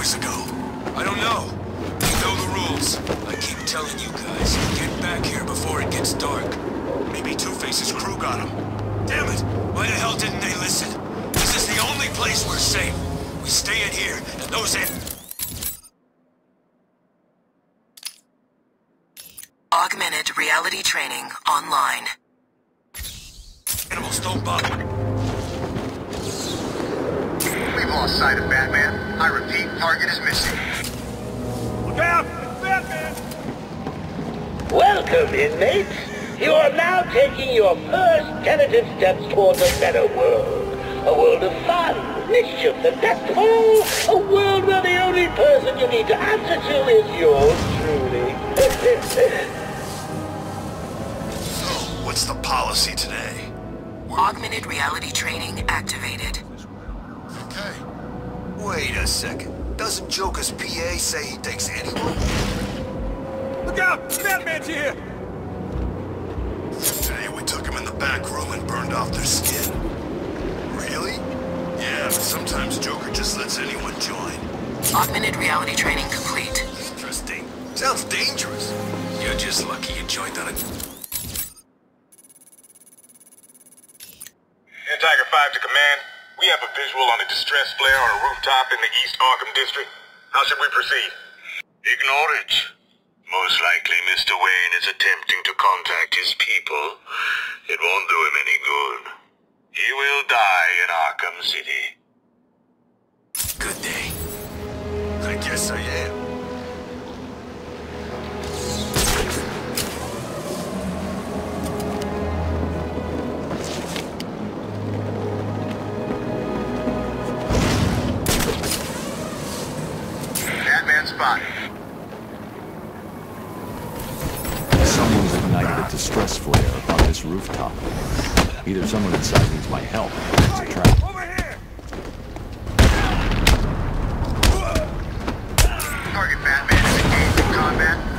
hours ago? I don't know. You know the rules. I keep telling you guys, get back here before it gets dark. Maybe Two-Face's crew got him. Damn it! Why the hell didn't they listen? This is the only place we're safe. We stay in here, and those in... Augmented reality training online. Animals don't bother. Lost sight of Batman. I repeat, target is missing. Look out! It's Batman! Welcome, inmates. You are now taking your first tentative steps towards a better world. A world of fun, mischief, and death zestful. A world where the only person you need to answer to is yours truly. So, what's the policy today? Augmented reality training activated. Okay. Wait a second. Doesn't Joker's PA say he takes anyone? Look out! Batman's here! Today we took him in the back room and burned off their skin. Really? Yeah, but sometimes Joker just lets anyone join. Augmented reality training complete. Interesting. Sounds dangerous. You're just lucky you joined on a... And TYGER 5 to command. We have a visual on a distress flare on a rooftop in the East Arkham district. How should we proceed? Ignore it. Most likely Mr. Wayne is attempting to contact his people. It won't do him any good. He will die in Arkham City. Good day. I guess I am. Spotted. Someone's ignited a distress flare on this rooftop. Either someone inside needs my help, or it's a trap. Over here! Target Batman is engaged in combat.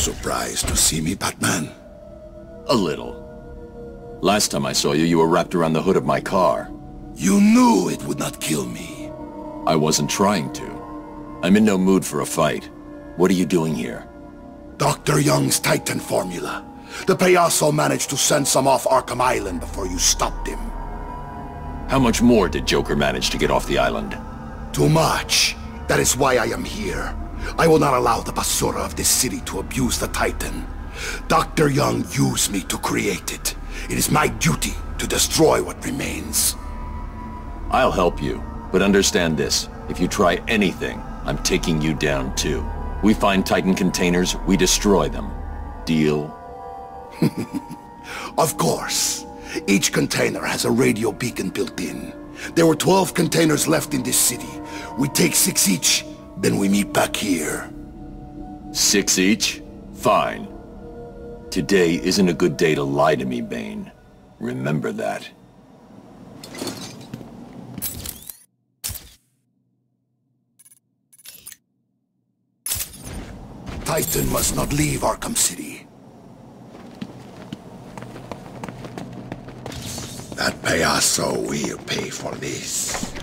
Surprised to see me, Batman? A little. Last time I saw you, you were wrapped around the hood of my car. You knew it would not kill me. I wasn't trying to. I'm in no mood for a fight. What are you doing here? Dr. Young's Titan formula. The Payaso managed to send some off Arkham Island before you stopped him. How much more did Joker manage to get off the island? Too much. That is why I am here. I will not allow the basura of this city to abuse the Titan. Dr. Young used me to create it. It is my duty to destroy what remains. I'll help you, but understand this. If you try anything, I'm taking you down too. We find Titan containers, we destroy them. Deal? Of course. Each container has a radio beacon built in. There were 12 containers left in this city. We take six each, then we meet back here. Six each? Fine. Today isn't a good day to lie to me, Bane. Remember that. Titan must not leave Arkham City. That Payaso will pay for this.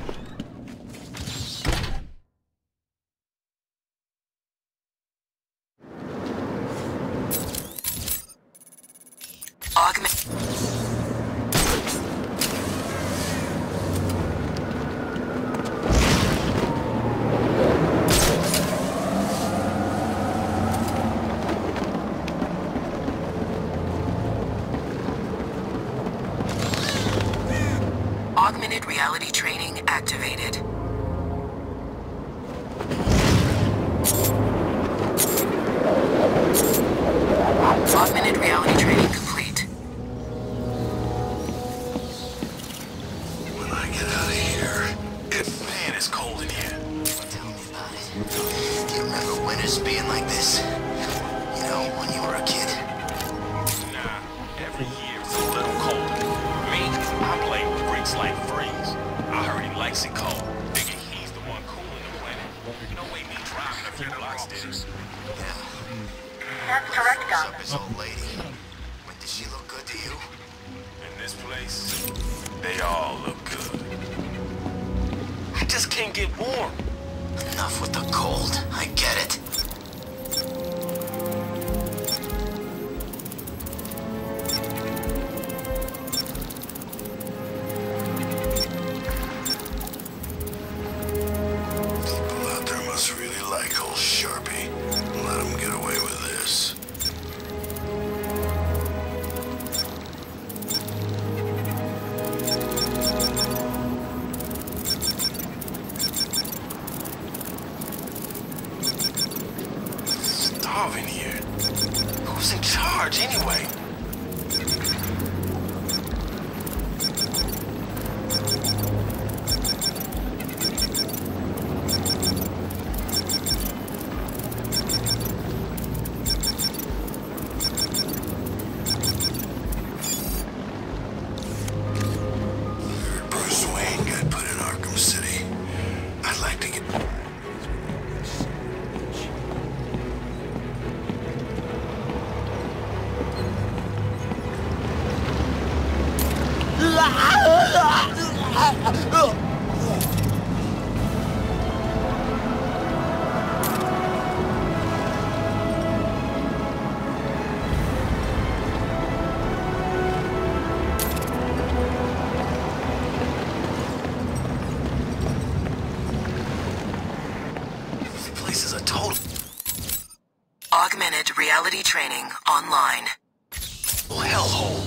Augmented reality training online. Hellhole.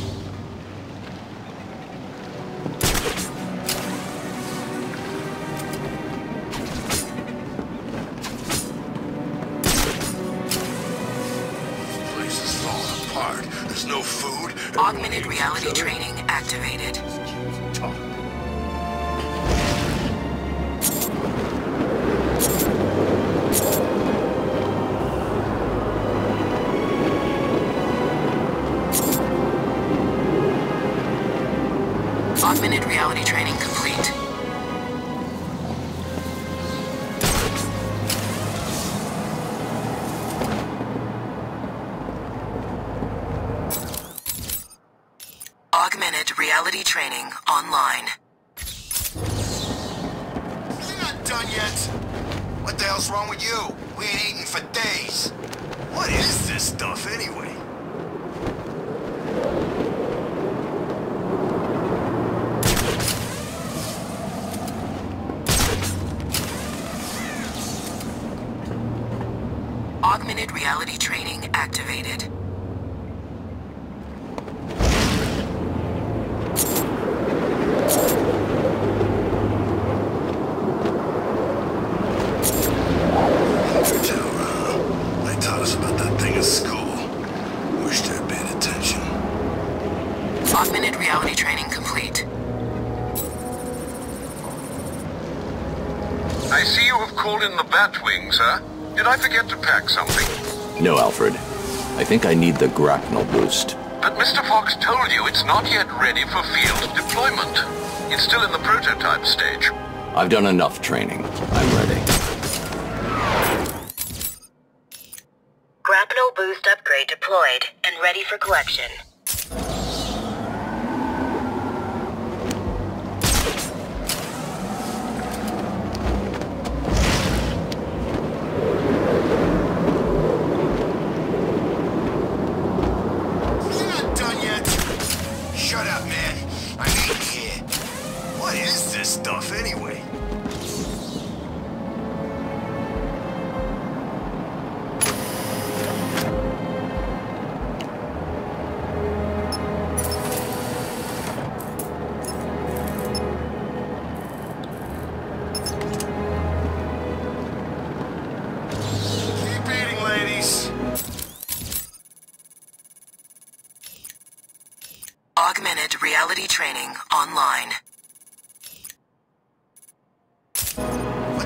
Place is falling apart. There's no food. Augmented reality training activated. I forget to pack something? No, Alfred. I think I need the grapnel boost. But Mr. Fox told you it's not yet ready for field deployment. It's still in the prototype stage. I've done enough training. I'm ready.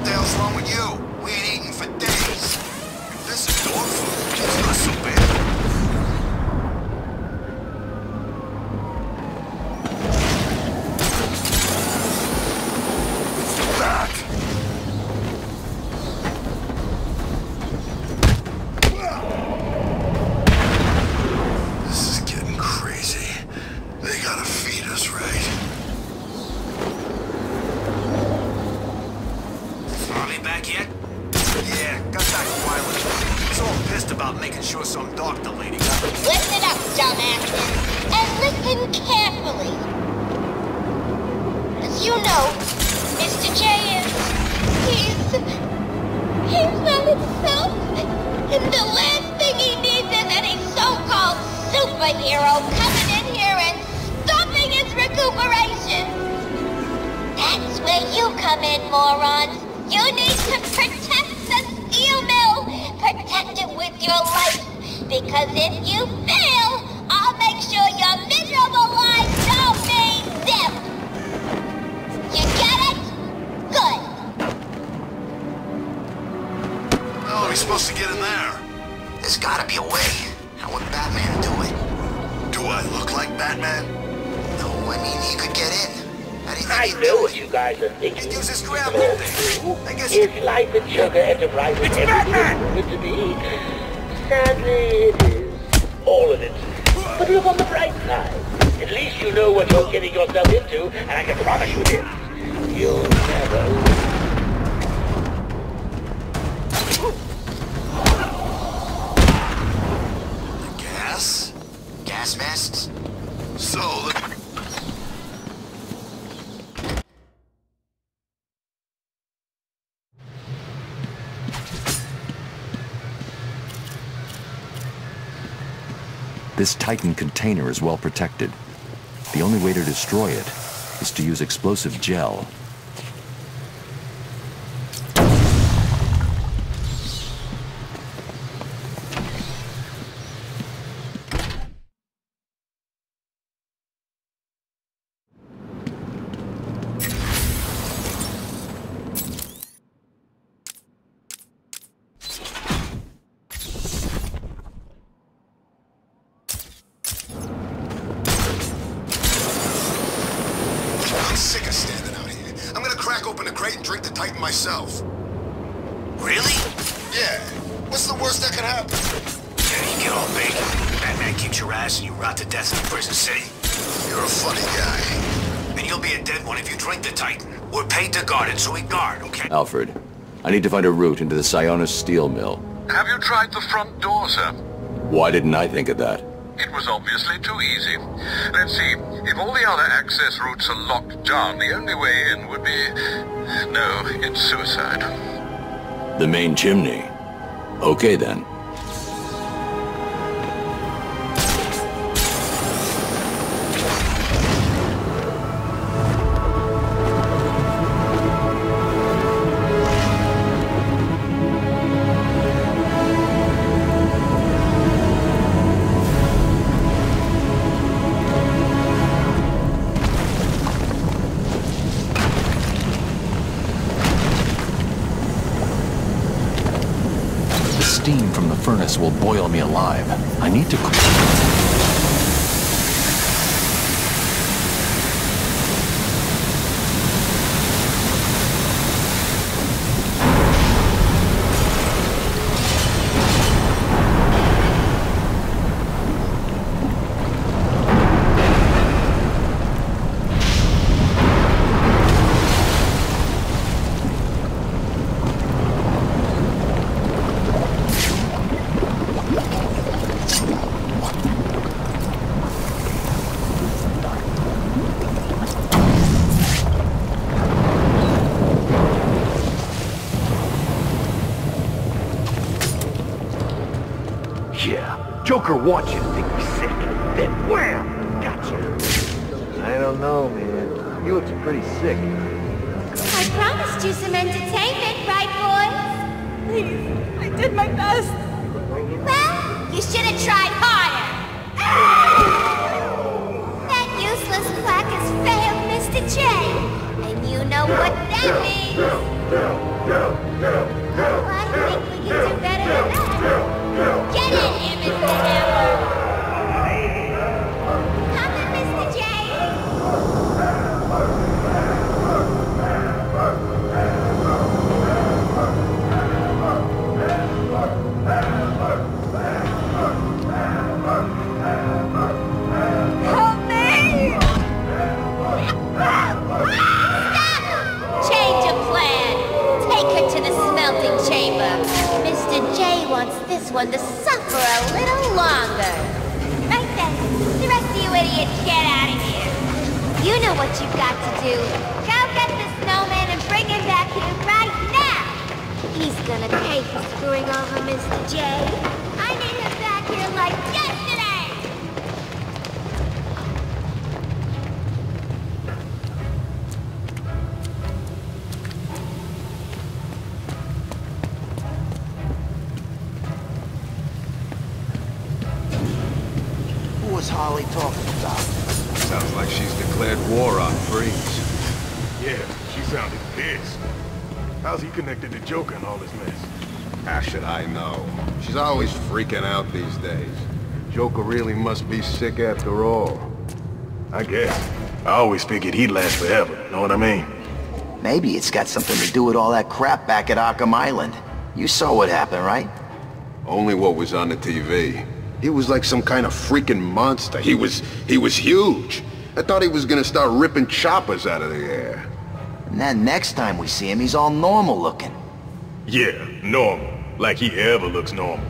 The hell's wrong with you? We ain't eating for days. This is dog food, know what you guys are thinking. He'd use his It's thing. I guess- It's life at Sugar Enterprises It's everything Batman! rumored to be. Sadly, it is. All of it. But look on the bright side. At least you know what you're getting yourself into, and I can promise you this. You'll never Gas? Gas masks? So, This Titan container is well protected. The only way to destroy it is to use explosive gel. And you'll be a dead one if you drink the Titan. We're paid to guard it, so we guard, okay? Alfred, I need to find a route into the Sionis steel mill. Have you tried the front door, sir? Why didn't I think of that? It was obviously too easy. Let's see. If all the other access routes are locked down, the only way in would be... No, it's suicide. The main chimney. Okay then. Will boil me alive. I need to... Yeah, Joker wants you to think you're sick. Then wham! Gotcha. I don't know, man. You look pretty sick. I promised you some entertainment, right, boys? Please, I did my best. Well, you should have tried harder. That useless quack has failed, Mr. J. And you know what that means. One to suffer a little longer. Right then, the rest of you idiots get out of here. You know what you've got to do. Go get the snowman and bring him back here right now. He's gonna pay for screwing over Mr. J. know? She's always freaking out these days. Joker really must be sick after all. I guess. I always figured he'd last forever, know what I mean? Maybe it's got something to do with all that crap back at Arkham Island. You saw what happened, right? Only what was on the TV. He was like some kind of freaking monster. He was... he was huge. I thought he was gonna start ripping choppers out of the air. And then next time we see him, he's all normal looking. Yeah, normal. Like he ever looks normal.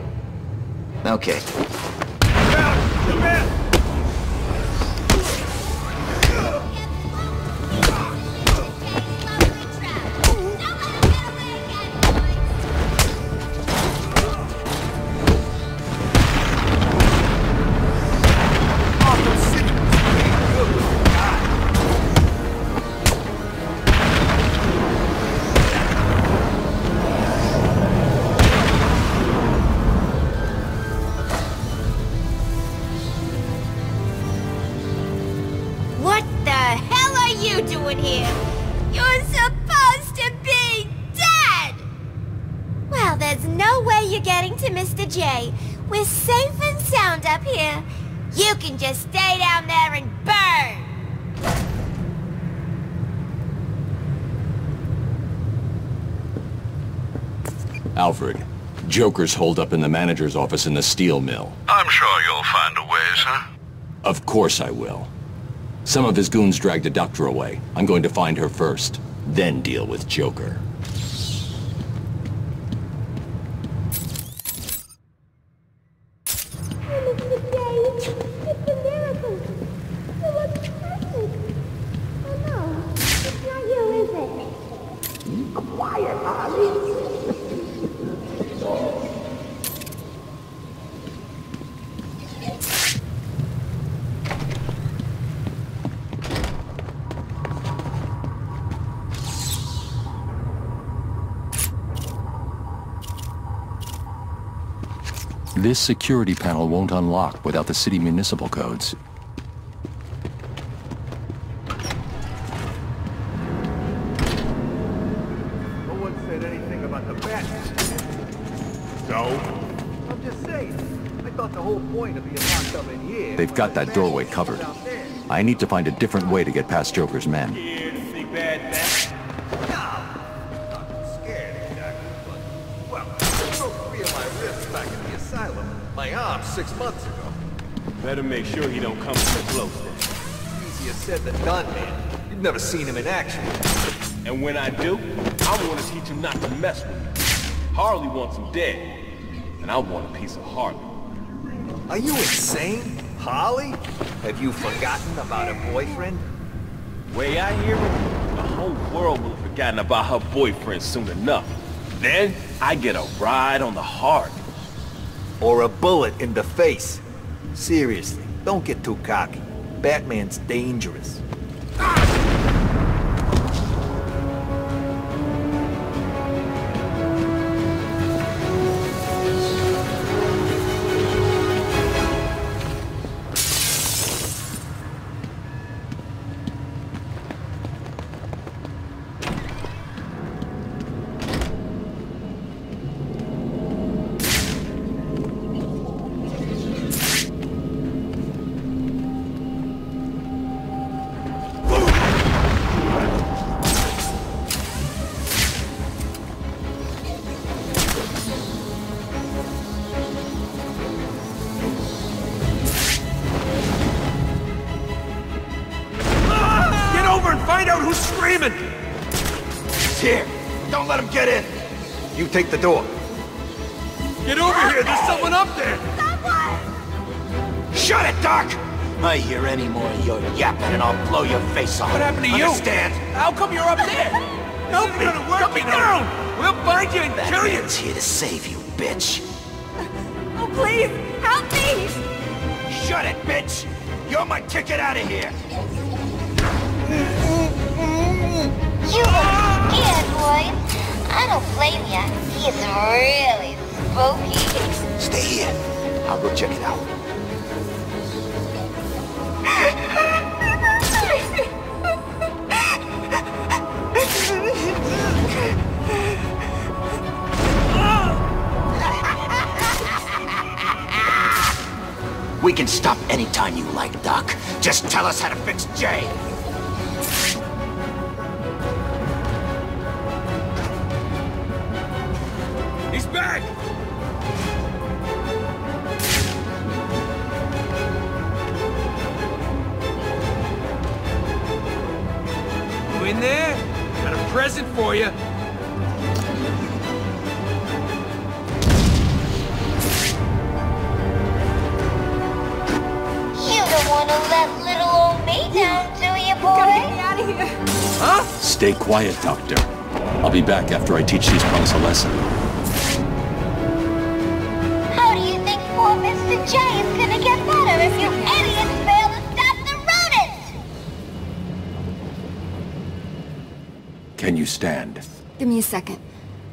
Okay. What up here. You can just stay down there and burn! Alfred, Joker's holed up in the manager's office in the steel mill. I'm sure you'll find a way, sir. Of course I will. Some of his goons dragged a doctor away. I'm going to find her first, then deal with Joker. Mr. J, it's a miracle. It was perfect. Oh no, it's not you, is it? Quiet, Harley. This security panel won't unlock without the city municipal codes. No one said anything about the bat. So? I'm just saying. I thought the whole point of being locked in here... They've got that doorway covered. I need to find a different way to get past Joker's men. Six months ago. Better make sure he don't come so close then. Easier said than done, man. You've never seen him in action. And when I do, I want to teach him not to mess with me. Harley wants him dead, and I want a piece of Harley. Are you insane? Holly? Have you forgotten about her boyfriend? Way I hear it, the whole world will have forgotten about her boyfriend soon enough. Then I get a ride on the Harley. Or a bullet in the face. Seriously, don't get too cocky. Batman's dangerous. Get get in. You take the door. Get over here! There's someone up there! Someone! Shut it, Doc! I hear any more of your yapping and I'll blow your face off. What happened to you? Understand? How come you're up there? Help me! Cut me down! We'll find you and kill you! Here to save you, bitch. Oh, please, help me! Shut it, bitch! You're my ticket out of here! You look scared, boys. I don't blame ya. He's really spooky. Stay here. I'll go check it out. We can stop anytime you like, Doc. Just tell us how to fix Jay. You in there? Got a present for you. You don't want to let little old me down, do you, boy? Gotta get me out of here. Huh? Stay quiet, Doctor. I'll be back after I teach these punks a lesson. How do you think poor Mr. J is gonna get better if you Can you stand? Give me a second.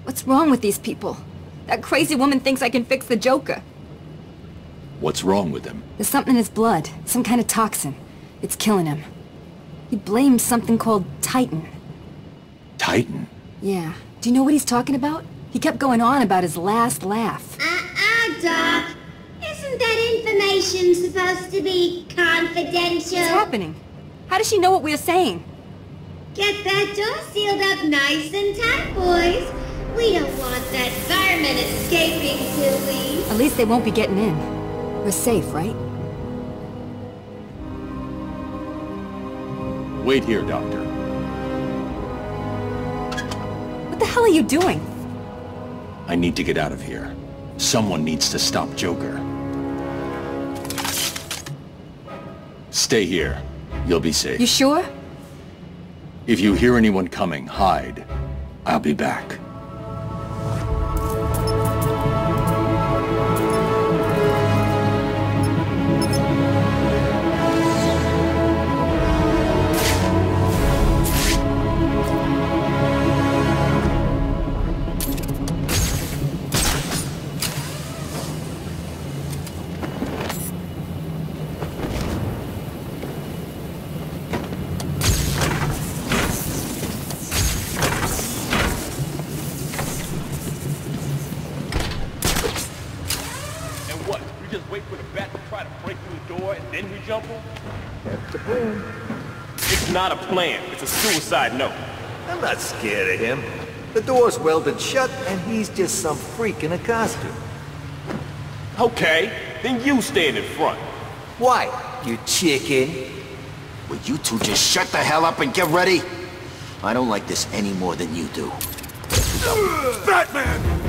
What's wrong with these people? That crazy woman thinks I can fix the Joker. What's wrong with him? There's something in his blood. Some kind of toxin. It's killing him. He blames something called Titan. Titan? Yeah. Do you know what he's talking about? He kept going on about his last laugh. Uh-uh, Doc. Isn't that information supposed to be confidential? What's happening? How does she know what we're saying? Get that door sealed up nice and tight, boys. We don't want that fireman escaping, do we? At least they won't be getting in. We're safe, right? Wait here, Doctor. What the hell are you doing? I need to get out of here. Someone needs to stop Joker. Stay here. You'll be safe. You sure? If you hear anyone coming, hide. I'll be back. Suicide note. I'm not scared of him. The door's welded shut, and he's just some freak in a costume. Okay, then you stand in front. Why, you chicken? Will you two just shut the hell up and get ready? I don't like this any more than you do. Batman!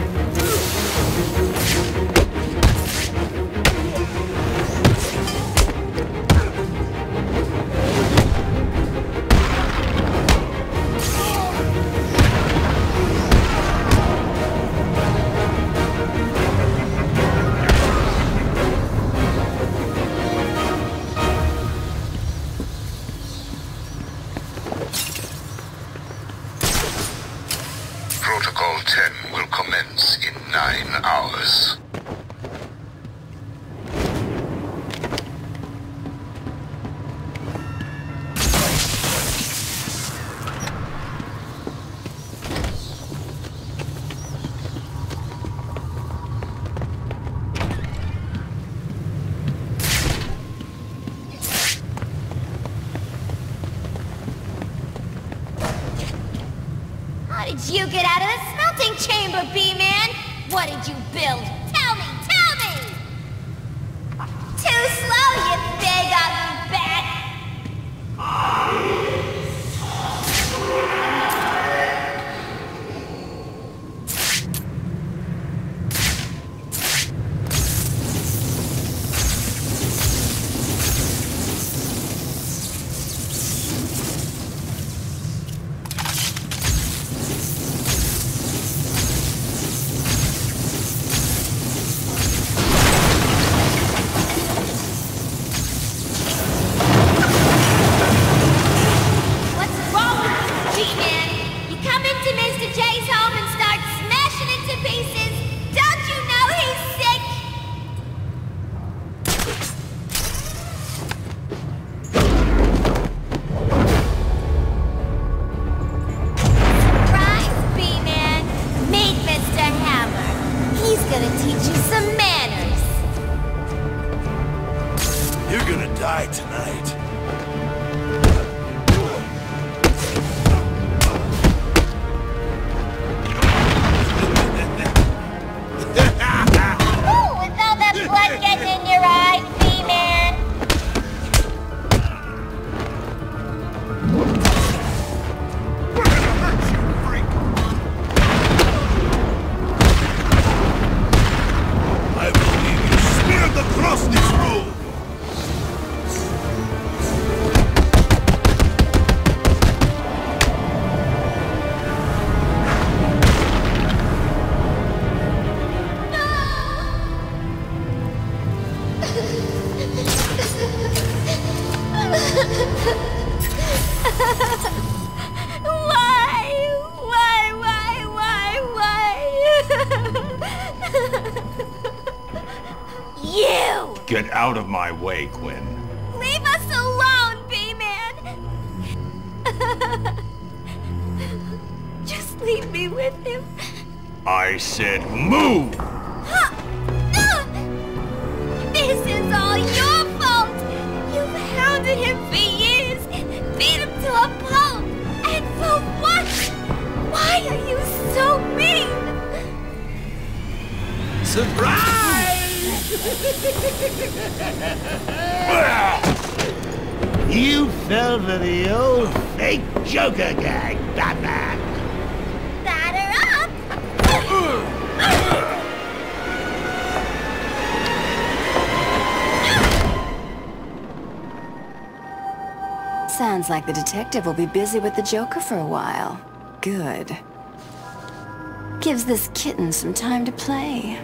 Move! This is all your fault! You've hounded him for years, beat him to a pulp, and for what? Why are you so mean? Surprise! you fell for the old fake Joker gag, Batman. Sounds like the detective will be busy with the Joker for a while. Good. Gives this kitten some time to play.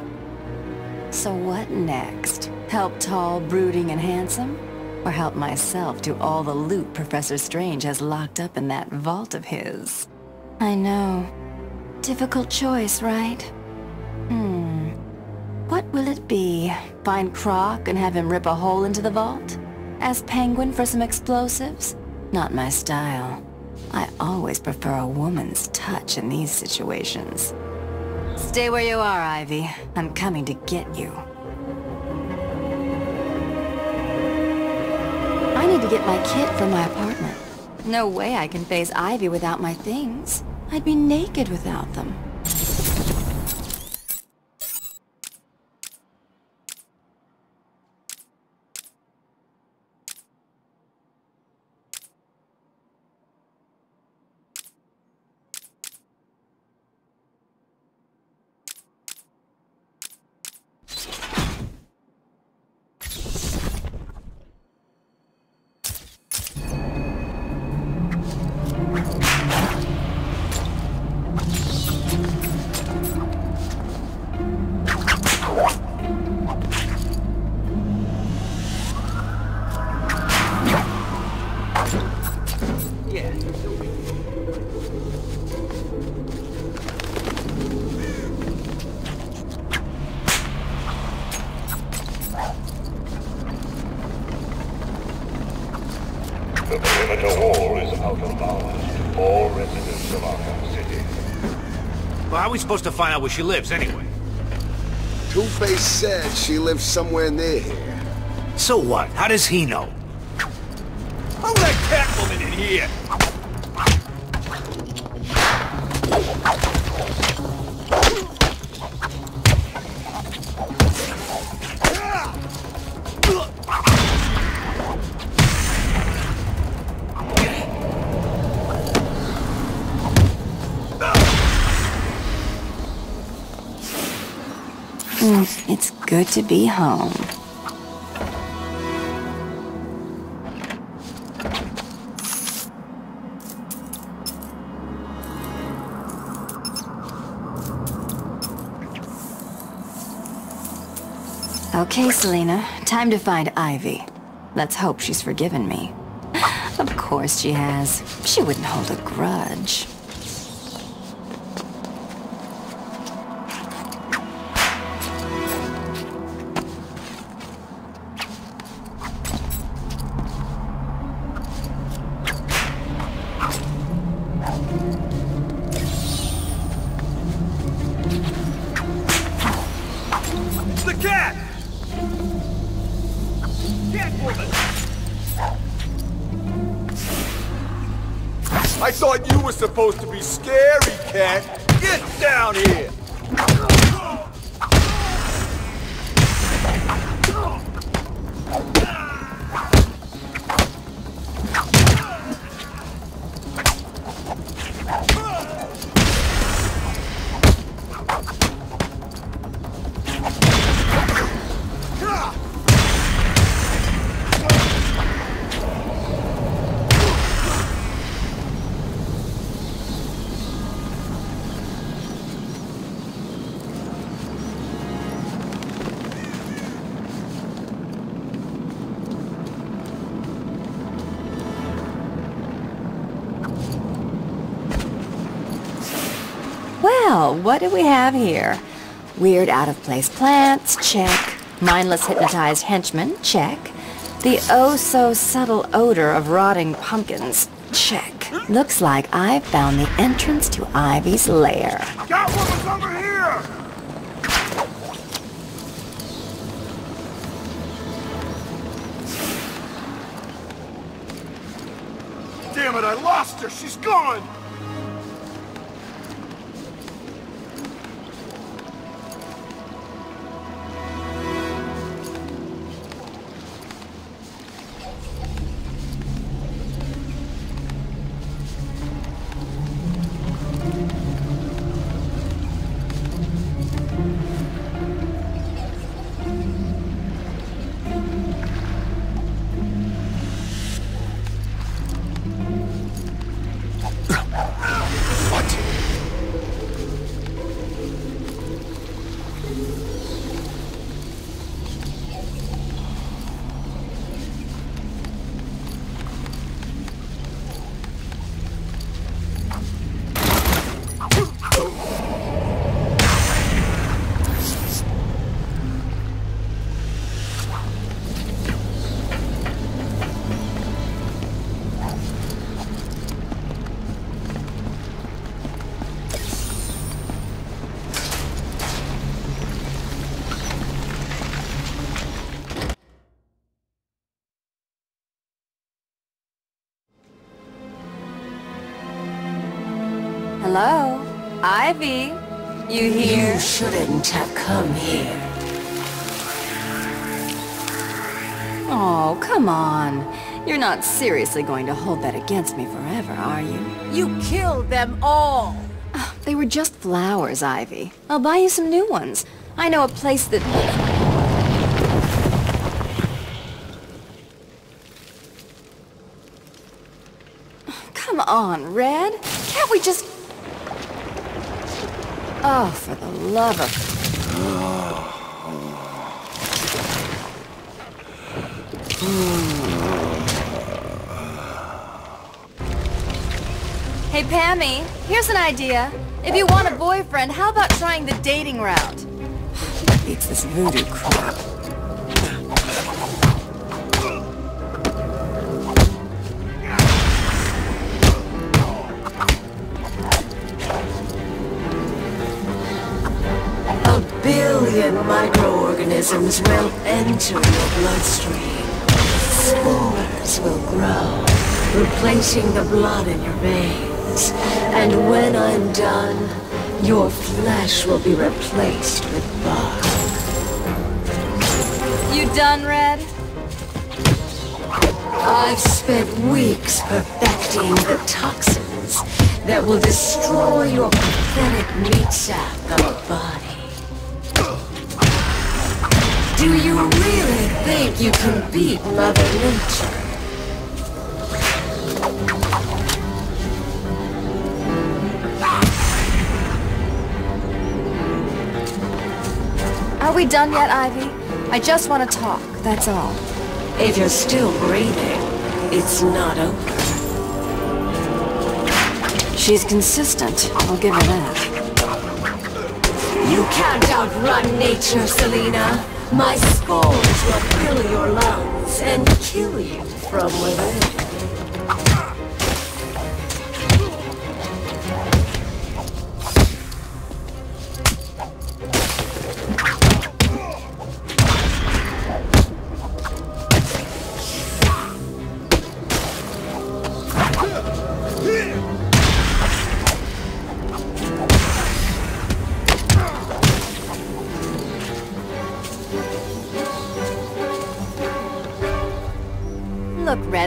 So what next? Help tall, brooding, and handsome? Or help myself to all the loot Professor Strange has locked up in that vault of his? I know. Difficult choice, right? Hmm. What will it be? Find Croc and have him rip a hole into the vault? Ask Penguin for some explosives? Not my style. I always prefer a woman's touch in these situations. Stay where you are, Ivy. I'm coming to get you. I need to get my kit from my apartment. No way I can face Ivy without my things. I'd be naked without them. Supposed to find out where she lives, anyway? Two-Face said she lives somewhere near here. So what? How does he know? Mm, it's good to be home. Okay, Selina. Time to find Ivy. Let's hope she's forgiven me. Of course she has. She wouldn't hold a grudge. What do we have here? Weird out-of-place plants, check. Mindless hypnotized henchmen, check. The oh-so-subtle odor of rotting pumpkins, check. Looks like I've found the entrance to Ivy's lair. Catwoman's over here! Damn it, I lost her! She's gone! Hello? Ivy? You here? You shouldn't have come here. Oh, come on. You're not seriously going to hold that against me forever, are you? You killed them all! Ah, they were just flowers, Ivy. I'll buy you some new ones. I know a place that... Come on, Red. Can't we just... Oh, for the love of... Hey, Pammy, here's an idea. If you want a boyfriend, how about trying the dating route? Beats this voodoo crap. Microorganisms will enter your bloodstream. Spores will grow, replacing the blood in your veins. And when I'm done, your flesh will be replaced with bark. You done, Red? I've spent weeks perfecting the toxins that will destroy your pathetic meat sack of a body. Do you really think you can beat Mother Nature? Are we done yet, Ivy? I just want to talk, that's all. If you're still breathing, it's not over. She's consistent, I'll give her that. You can't outrun nature, Selina. My spores will fill your lungs and kill you from within.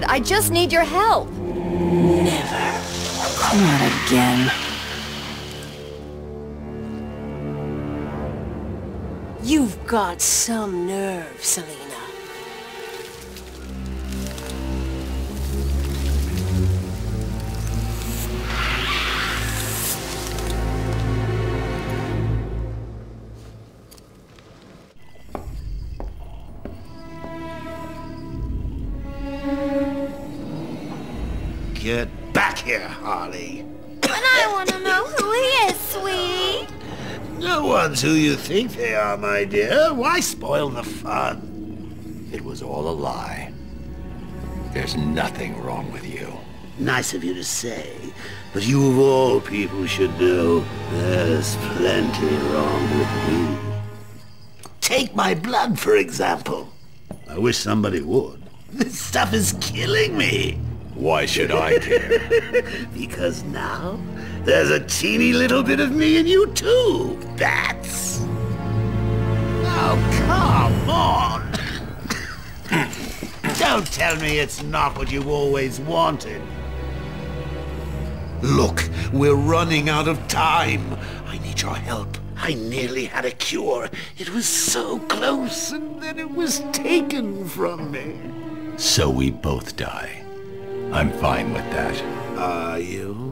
I just need your help. Never. Not again. You've got some nerve, Selina. Who you think they are, my dear. Why spoil the fun? It was all a lie. There's nothing wrong with you. Nice of you to say, but you of all people should know there's plenty wrong with me. Take my blood, for example. I wish somebody would. This stuff is killing me. Why should I care? because now there's a teeny little bit of me in you too. Bats. Oh, come on. Don't tell me it's not what you've always wanted. Look, we're running out of time. I need your help. I nearly had a cure. It was so close, and then it was taken from me. So we both die. I'm fine with that. Are you?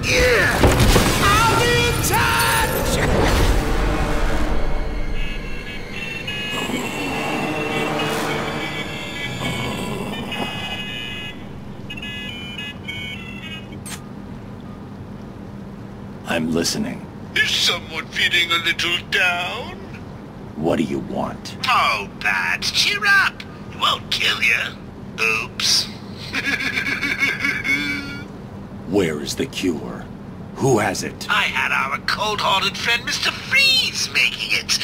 Out in touch! I'm listening. Is someone feeling a little down? What do you want? Oh, Bats, cheer up. It won't kill you. Oops. Where is the cure? Who has it? I had our cold-hearted friend Mr. Freeze making it,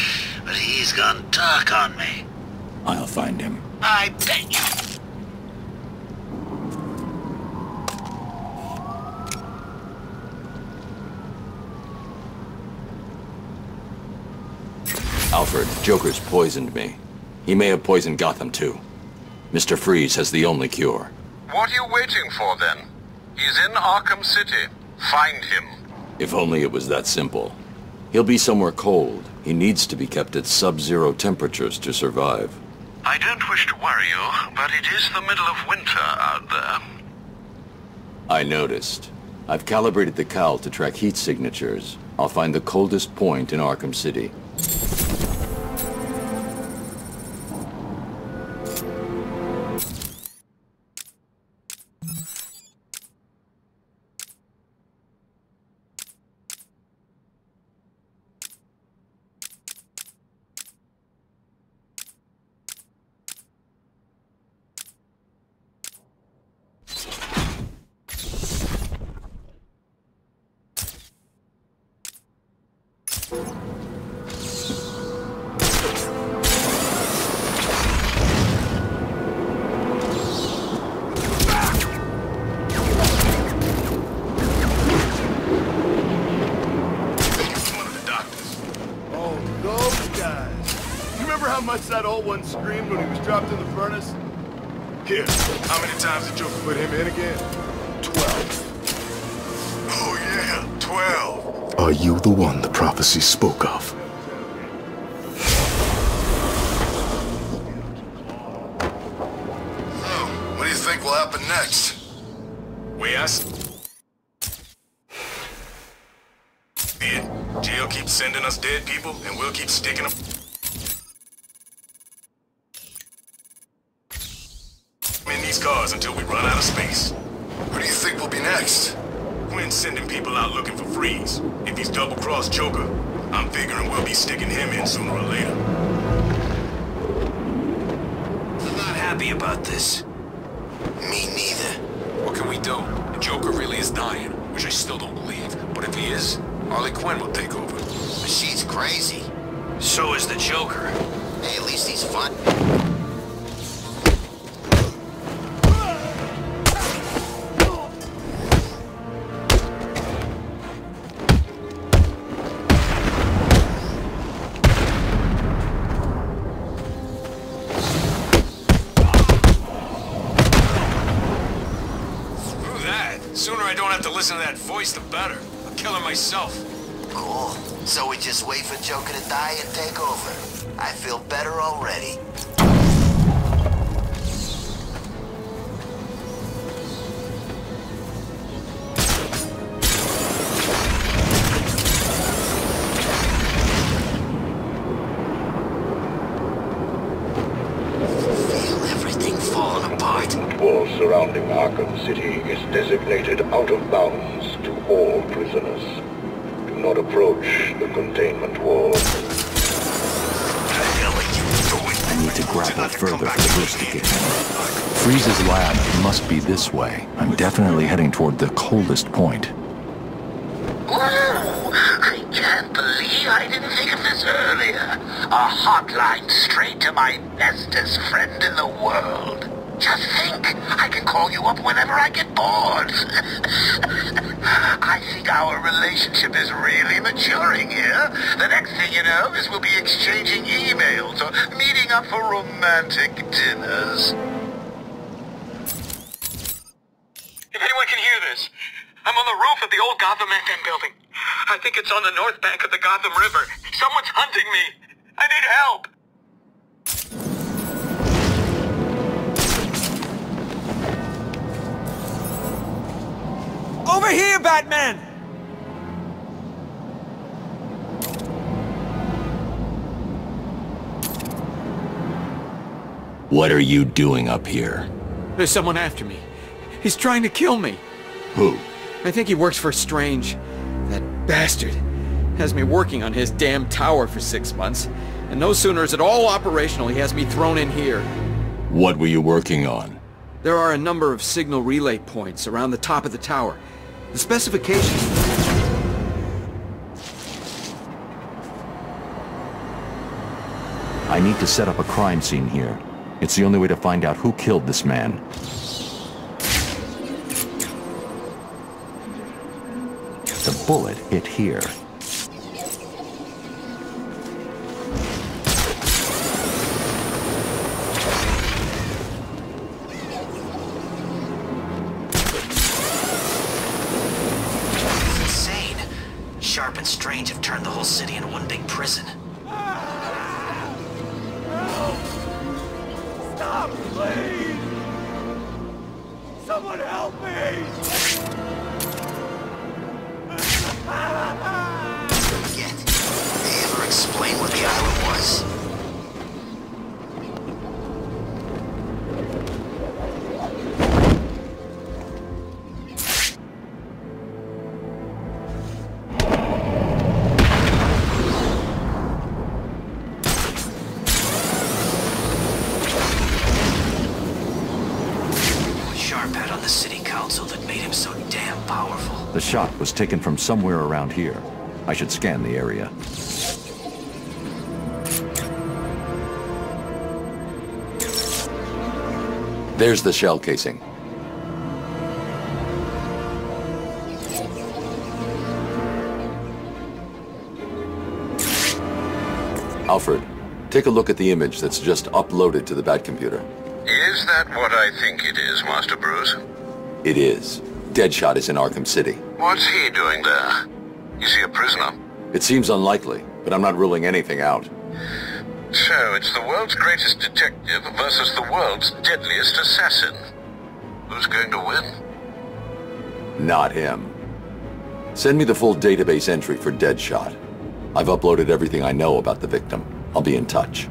but he's gone dark on me. I'll find him. I bet you. Alfred, Joker's poisoned me. He may have poisoned Gotham too. Mr. Freeze has the only cure. What are you waiting for then? He's in Arkham City. Find him. If only it was that simple. He'll be somewhere cold. He needs to be kept at sub-zero temperatures to survive. I don't wish to worry you, but it is the middle of winter out there. I noticed. I've calibrated the cowl to track heat signatures. I'll find the coldest point in Arkham City. Much that old one screamed when he was dropped in the furnace? Here, how many times did Joker put him in again? Twelve. Oh yeah, twelve. Are you the one the prophecy spoke of? Sooner I don't have to listen to that voice, the better. I'll kill him myself. Cool. So we just wait for Joker to die and take over. I feel better already. Designated out of bounds to all prisoners. Do not approach the containment wall. I need to grapple further for the boost to kick in. Freeze's lab must be this way. I'm definitely heading toward the coldest point. Whoa! I can't believe I didn't think of this earlier. A hotline straight to my bestest friend in the world. Just think, I can call you up whenever I get bored. I think our relationship is really maturing here. The next thing you know is we'll be exchanging emails or meeting up for romantic dinners. If anyone can hear this, I'm on the roof of the old Gotham FM building. I think it's on the north bank of the Gotham River. Someone's hunting me. I need help. Here, Batman! What are you doing up here? There's someone after me. He's trying to kill me. Who? I think he works for Strange. That bastard has me working on his damn tower for six months. And no sooner is it all operational, he has me thrown in here. What were you working on? There are a number of signal relay points around the top of the tower. The specifications... I need to set up a crime scene here. It's the only way to find out who killed this man. The bullet hit here. Taken from somewhere around here. I should scan the area. There's the shell casing. Alfred, take a look at the image that's just uploaded to the Bat computer. Is that what I think it is, Master Bruce? It is. Deadshot is in Arkham City. What's he doing there? Is he a prisoner? It seems unlikely, but I'm not ruling anything out. So, it's the world's greatest detective versus the world's deadliest assassin. Who's going to win? Not him. Send me the full database entry for Deadshot. I've uploaded everything I know about the victim. I'll be in touch.